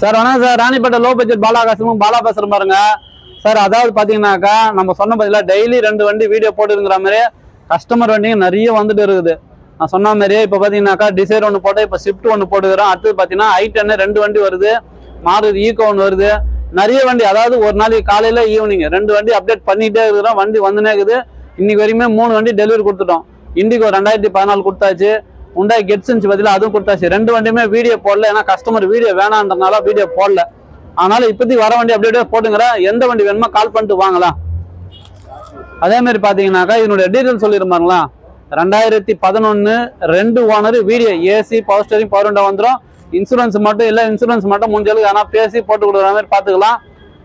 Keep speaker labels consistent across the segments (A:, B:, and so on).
A: Sir வணக்கம் sir Ranipet low budget பாலாகாசமும் பாலா பேசுறேன் பாருங்க. சார் அதாவது பார்த்தீங்கன்னாக்கா நம்ம சொன்ன பதிலாக டெய்லி ரெண்டு வண்டி வீடியோ போட்டுருங்கிற மாதிரி கஸ்டமர் வண்டிங்க நிறைய வந்துட்டு இருக்குது. நான் சொன்ன மாதிரியே இப்போ பார்த்தீங்கன்னாக்கா டிசைர் ஒன்று போட்டு இப்போ ஸ்விஃப்ட் ஒன்று போட்டுக்கிறோம். அடுத்தது பார்த்தீங்கன்னா ஐ டென்னு ரெண்டு வண்டி வருது. மாறுது ஈகோ ஒன்று வருது. நிறைய வண்டி அதாவது ஒரு நாளைக்கு காலையில் ஈவினிங் ரெண்டு வண்டி அப்டேட் பண்ணிகிட்டே இருக்கிறோம். வண்டி வந்துனே இருக்குது. இன்னைக்கு வரையுமே மூணு வண்டி டெலிவரி கொடுத்துட்டோம். இண்டிகோ ரெண்டாயிரத்தி பதினாலு கொடுத்தாச்சு. உண்டாய் கெட்ஸ் பதிலாக அதுவும் கொடுத்தாச்சு. ரெண்டு வண்டியுமே வீடியோ போடல. ஏன்னா கஸ்டமர் வீடியோ வேணான்றனால வீடியோ போடல. அதனால இப்போதைக்கு வர வண்டி அப்படியே போட்டுங்கிறேன் எந்த வண்டி வேணுமோ கால் பண்ணிட்டு வாங்கலாம். அதே மாதிரி பார்த்தீங்கன்னாக்கா இதனுடைய டீட்டெயில் சொல்லிருப்பாங்களா ரெண்டாயிரத்தி பதினொன்று ரெண்டு owner video. AC power steering power window வந்துடும் இன்சூரன்ஸ் மட்டும் இல்லை இன்சூரன்ஸ் மட்டும் முடிஞ்சளவுக்கு ஆனால் பேசி போட்டு கொடுக்குற மாதிரி பார்த்துக்கலாம்.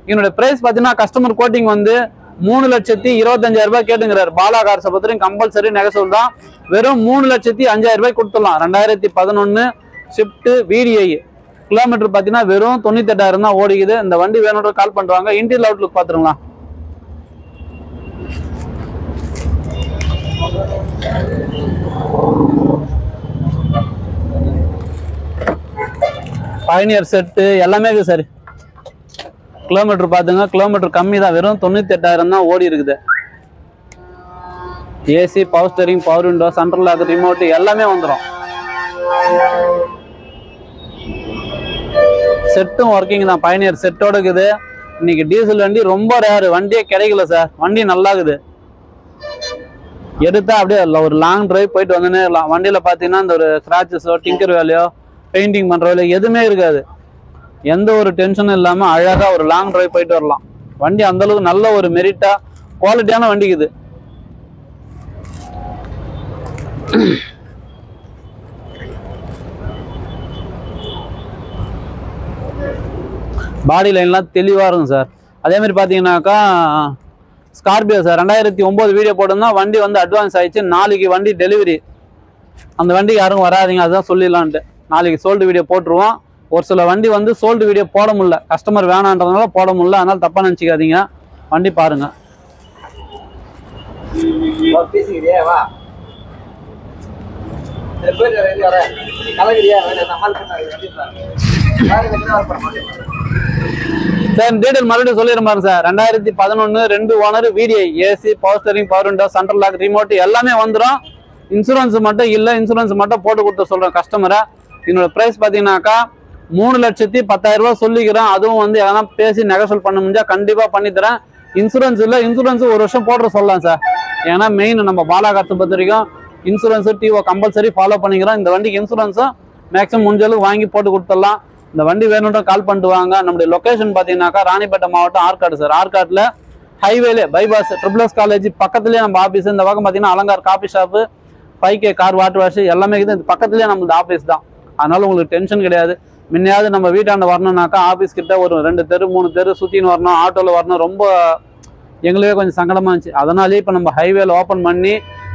A: இதனுடைய ப்ரைஸ் பார்த்தீங்கன்னா கஸ்டமர் கோட்டிங் வந்து மூணு லட்சத்தி இருபத்தஞ்சாயிரம் ரூபாய் கேட்டுங்கிறார். பாலா கார் சபத்திரம் கம்பல்சரி நெகசூல் தான். வெறும் மூணு லட்சத்தி அஞ்சாயிரம் ரூபாய் கொடுத்துடலாம். ரெண்டாயிரத்தி பதினொன்று ஷிஃப்ட்டு விடிஐ கிலோமீட்டர் பார்த்தீங்கன்னா வெறும் தொண்ணூத்தெட்டாயிரம் தான் ஓடிக்குது. இந்த வண்டி வேணுன்ற கால் பண்ணுவாங்க இன்டீரியல் அவுட்லுக் பார்த்துருங்களா? பயணியர் செட்டு எல்லாமே இருக்குது சார் கிலோமீட்டர் பார்த்துங்க கிலோமீட்டர் கம்மி தான். வெறும் தொண்ணூத்தி எட்டாயிரம் தான் ஓடி இருக்குது. AC power steering power window central lock remote எல்லாமே வந்துடும் செட்டும் ஒர்க்கிங் தான். பயணியர் செட்டோட இருக்குது. இன்னைக்கு டீசல் வண்டி ரொம்ப ரேரு வண்டியே கிடைக்கல சார் வண்டி நல்லா இருக்குது. எடுத்தா அப்படியே ஒரு லாங் டிரைவ் போயிட்டு வந்துனே வண்டியில் பார்த்தீங்கன்னா இந்த ஒரு ஸ்கிராச்சஸோ டிங்கர் வேலையோ பெயிண்டிங் பண்ணுற வேலையோ எதுவுமே இருக்காது. எந்த ஒரு டென்ஷனும் இல்லாமல் அழகாக ஒரு லாங் ட்ரைவ் போயிட்டு வரலாம். வண்டி அந்தளவுக்கு நல்ல ஒரு மெரிட்டாக குவாலிட்டியான வண்டிக்கு இது. பாடி லைன்லாம் தெளிவாக இருக்கும் சார் அதே மாதிரி பார்த்தீங்கன்னாக்கா ஸ்கார்பியோ சார் ரெண்டாயிரத்தி ஒம்பது வீடியோ போட்டிருந்தா வண்டி வந்து அட்வான்ஸ் ஆயிடுச்சு. நாளைக்கு வண்டி டெலிவரி அந்த வண்டிக்கு யாரும் வராதீங்க அதுதான் சொல்லிடலான்ட்டு. நாளைக்கு சோல்டு வீடியோ போட்டுருவோம். ஒரு சில வண்டி வந்து சோல்டு வீடியோ போட முடியல. கஸ்டமர் வேணான்றதுனால போட முடியல. அதனால தப்பாக நினச்சிக்காதீங்க. வண்டி பாருங்க.
B: சரி,
A: டீடைல் மறுபடியும் சொல்லிடுறேன் பாருங்க சார். ரெண்டாயிரத்தி பதினொன்று ரெண்டு owner VDI AC power steering power window central lock remote எல்லாமே வந்துடும் இன்சூரன்ஸ் மட்டும் இல்லை இன்சூரன்ஸ் மட்டும் போட்டு கொடுத்து சொல்கிறேன் கஸ்டமரை என்னோட ப்ரைஸ் பார்த்தீங்கன்னாக்கா மூணு லட்சத்தி பத்தாயிரம் ரூபாய் சொல்லிக்கிறேன். அதுவும் வந்து எதனா பேசி நெகசல் பண்ண முடிஞ்சா கண்டிப்பாக பண்ணித்தரேன் இன்சூரன்ஸ் இல்லை இன்சூரன்ஸ் ஒரு வருஷம் போடுற சொல்லலாம் சார். ஏன்னா மெயின் நம்ம பாலாகாரத்தை பொறுத்த வரைக்கும் இன்சூரன்ஸ் டிஓ கம்பல்சரி ஃபாலோ பண்ணிக்கிறோம். இந்த வண்டிக்கு இன்சூரன்ஸும் மேக்ஸிமம் முடிஞ்ச அளவுக்கு வாங்கி போட்டு கொடுத்துடலாம். இந்த வண்டி வேணும்னா கால் பண்ணிட்டு வாங்க. நம்முடைய லொக்கேஷன் பார்த்தீங்கன்னாக்கா ராணிப்பேட்டை மாவட்டம் ஆற்காடு சார். ஆற்காட்டில் ஹைவேலே பைபாஸ் ட்ரிபிள் எஸ் காலேஜ் பக்கத்துலேயே நம்ம ஆஃபீஸ் இந்த பக்கம் பார்த்தீங்கன்னா Alankar coffee shop five K car water wash எல்லாமே இருக்குது. இது பக்கத்துலேயே நம்மளது ஆஃபீஸ் தான். அதனால உங்களுக்கு டென்ஷன் கிடையாது. முன்னையாவது நம்ம வீட்டாண்ட வரணும்னாக்கா ஆஃபீஸ் கிட்ட ஒரு ரெண்டு தெரு மூணு தெரு சுற்றின்னு வரணும் ஆட்டோவில் வரணும். ரொம்ப எங்களுக்கே கொஞ்சம் சங்கடமாக இருந்துச்சு. அதனாலேயே இப்போ நம்ம ஹைவேல ஓப்பன் பண்ணி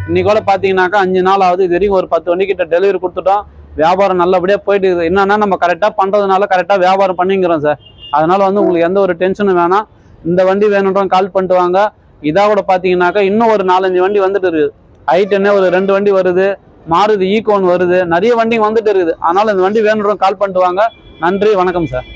A: இன்னைக்கோட பார்த்தீங்கன்னாக்கா அஞ்சு நாள் ஆகுது. இது வரைக்கும் ஒரு பத்து வண்டிக்கிட்ட டெலிவரி கொடுத்துட்டோம். வியாபாரம் நல்லபடியாக போயிட்டு இருக்குது. என்னன்னா நம்ம கரெக்டாக பண்ணுறதுனால கரெக்டாக வியாபாரம் பண்ணிக்கிறோம் சார் அதனால் வந்து உங்களுக்கு எந்த ஒரு டென்ஷனும் வேணாம். இந்த வண்டி வேணுன்றோம் கால் பண்ணிட்டு வாங்க. இதாக கூட பார்த்தீங்கன்னாக்கா இன்னும் ஒரு நாலஞ்சு வண்டி வந்துட்டு இருக்குது. ஐ டென்னே ஒரு ரெண்டு வண்டி வருது. மாறுது ஈகோன் வருது. நிறைய வண்டிங்க வந்துட்டு இருக்குது. அதனால இந்த வண்டி வேணுன்றவங்க கால் பண்ணிட்டு வாங்க. நன்றி வணக்கம் சார்.